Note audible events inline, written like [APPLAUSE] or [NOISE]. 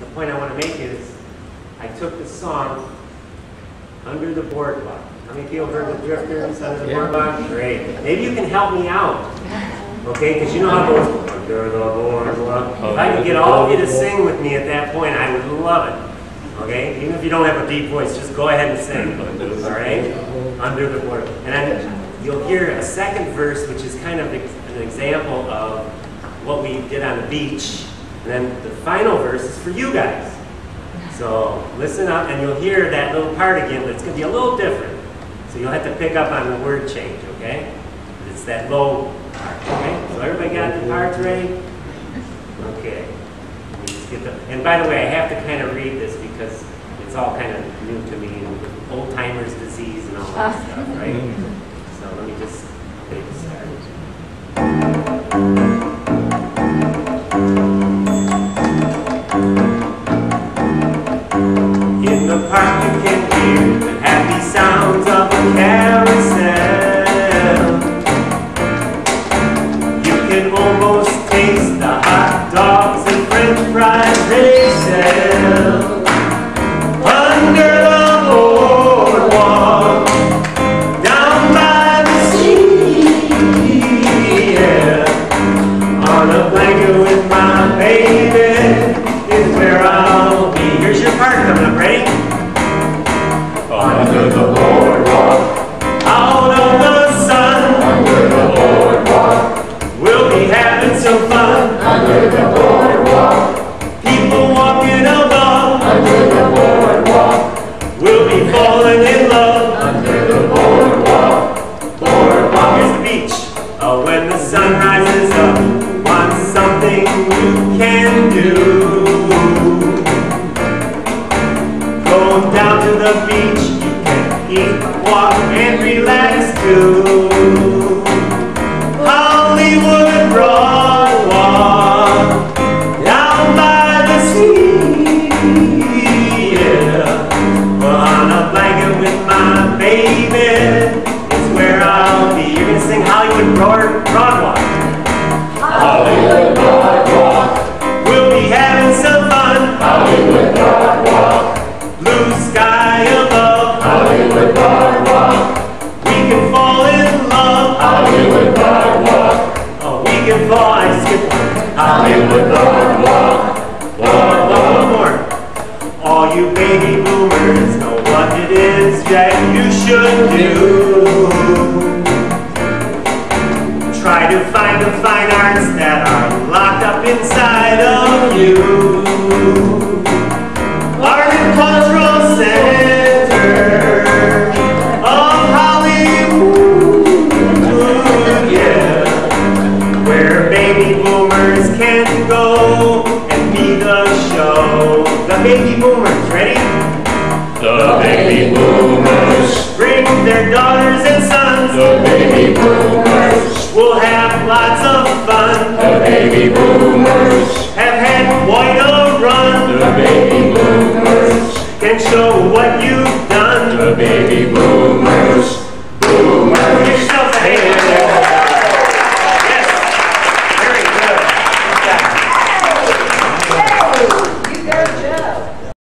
the point I want to make is, I took the song Under the Boardwalk. How many people heard the Drifters, Under the Boardwalk? Great. Maybe you can help me out. Okay, because you know how it goes, Under the Boardwalk. If I could get all of you to sing with me at that point, I would love it. Okay, even if you don't have a deep voice, just go ahead and sing. All right, under the Boardwalk. And then you'll hear a second verse, which is kind of an example of what we did on the beach. And then the final verse is for you guys. So listen up, and you'll hear that little part again, but it's going to be a little different. So you'll have to pick up on the word change, okay? It's that low part, okay? So everybody got the parts ready? Okay. Let me just get the, and by the way, I have to kind of read this because it's all kind of new to me, and old timer's disease and all that [LAUGHS] stuff, right? The happy sounds of a carousel. You can almost taste the hot dogs and french fries they sell. Under the boardwalk, down by the sea, yeah. On a blanket with my baby is where I'll be. Here's your part coming up, ready? Under the boardwalk, the beach, you can eat, walk, One more. All you baby boomers know what it is that you should do. Try to find the fine arts that are locked up inside of you. And Cultural Center boomers can baby boomers. Ready? The baby boomers. Bring their daughters and sons. The baby boomers. We'll have lots of fun. The baby boomers. Have had quite a run. The baby boomers. Can show what you've done. The baby boomers. Boomers.